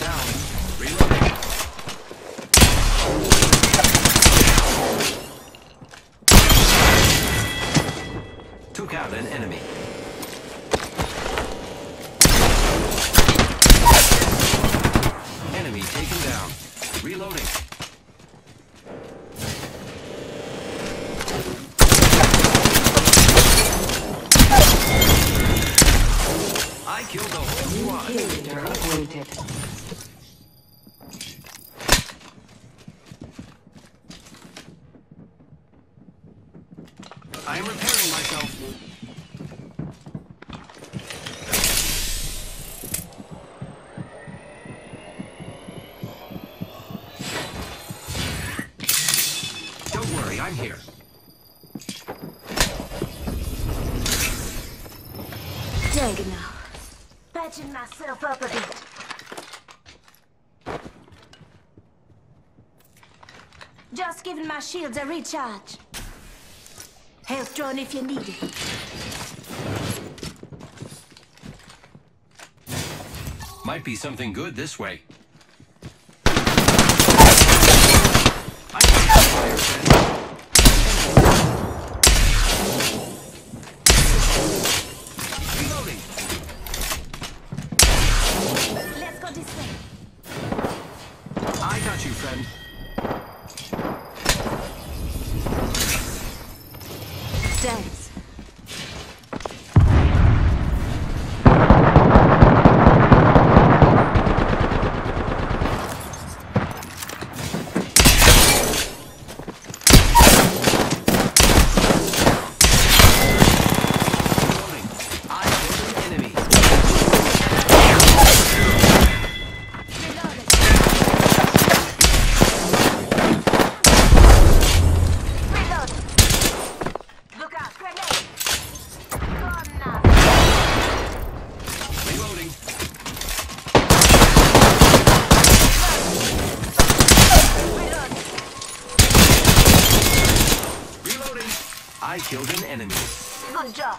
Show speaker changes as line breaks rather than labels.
down. Reloading. Took out an enemy. Enemy taken down. Reloading. I killed the whole squad.
Kill
I am repairing myself. Don't worry, I'm here.
Dig now. Patching myself up a bit. Just giving my shields a recharge. Health drone if you need it.
Might be something good this way. I fire, friend.
Let's go this way.
I got you, friend. I killed an enemy.
Good job.